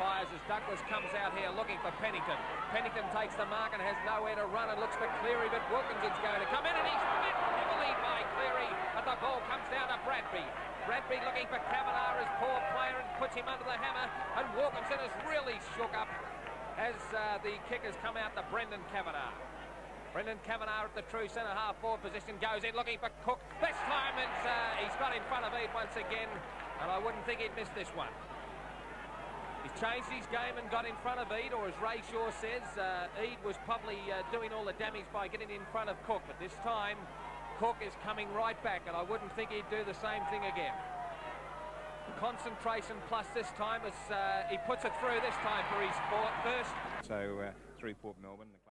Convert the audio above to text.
Fires as Douglas comes out here looking for Pennington. Pennington takes the mark and has nowhere to run and looks for Cleary, but Wilkinson's going to come in and he's met heavily by Cleary, but the ball comes down to Bradby. Bradby looking for Kavanagh, his poor player, and puts him under the hammer, and Wilkinson is really shook up as uh, the kick has come out to Brendan Kavanagh. Brendan Kavanagh at the true centre half forward position goes in looking for Cook. This time it's, uh, he's got in front of Eade once again, and I wouldn't think he'd miss this one. Changed his game and got in front of Eade, or as Ray Shaw says, uh, was probably uh, doing all the damage by getting in front of Cook, but this time Cook is coming right back, and I wouldn't think he'd do the same thing again. Concentration plus this time as uh, he puts it through this time for his first. So uh, through Port Melbourne.